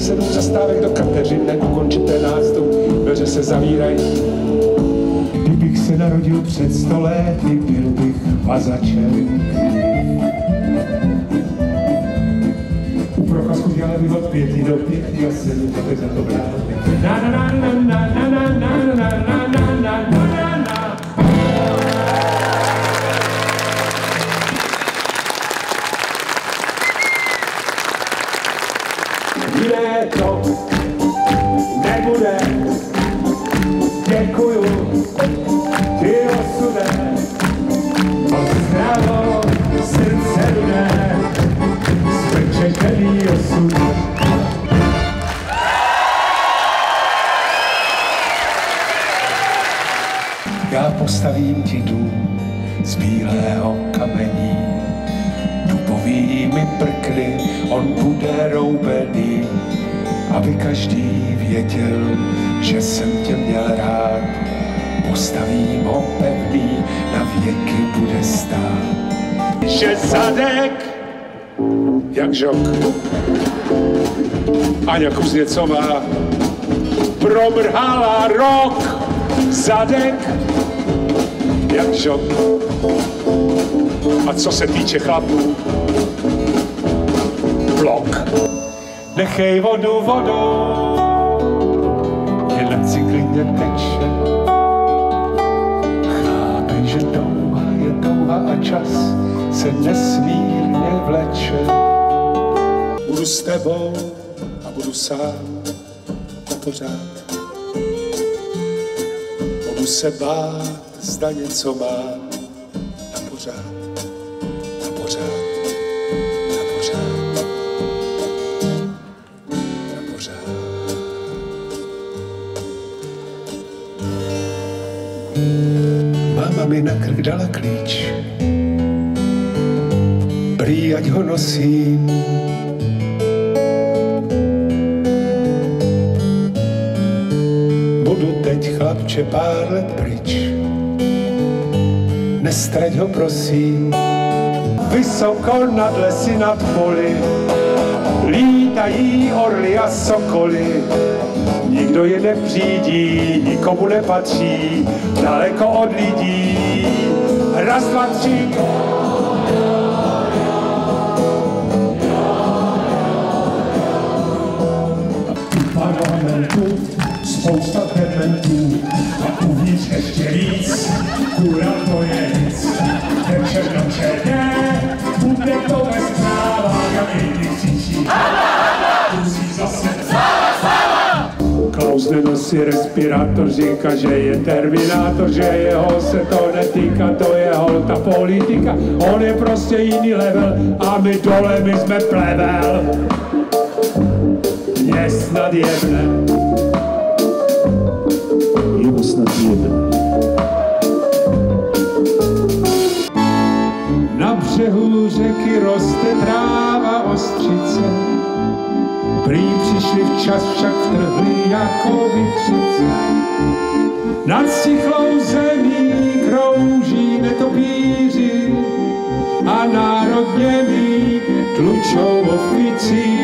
sedm zastávek do Kateřiny, neukončité nástup, dveře se zavírají. Kdybych se narodil před sto lety, byl bych vazačem. U prokazku dělali od pěti do pěti a sedm, to za to brát. Na na na na na na Jiné to nebude. Děkuju, ty osude, pozdravo srdce dne, spečetěný osud. Já postavím ti dům z bílého kamení, dupovými prkny on bude roubený, aby každý věděl, že jsem tě měl rád. Postavím ho pevný, na věky bude stát. Že zadek, jak žok, Aňa Kuzněcová promrhala rok, zadek, jak žok. A co se týče chlapů, blok. Nechej vodu vodou, jen si klidně teče. Chápej, že touha je touha a čas se nesmírně vleče. Budu s tebou a budu sám na pořád. Budu se bát, zda něco mám na pořád, Máma mi na krk dala klíč, prý ať ho nosím. Budu teď chlapče pár let pryč, nestrať ho prosím. Vysoko nad lesy, nad poli, lítají orly a sokoly. Nikdo je nepřídí, nikomu nepatří, daleko od lidí. Raz, dva, tři. spousta dementů a uvnitř ještě víc, kura to je nic. Ten černočerné, bude to ve Nenosí respirátor, říká, že je terminátor, že jeho se to netýká, to je holta politika. On je prostě jiný level a my dole, my jsme plevel. Mě snad jebne. Jeho snad jebne. Na břehu řeky roste tráva ostřice. Prý přišli včas, však vtrhli jako vychřice. Nad stichlou zemí krouží netopíři a národně mít tlučou oficíři.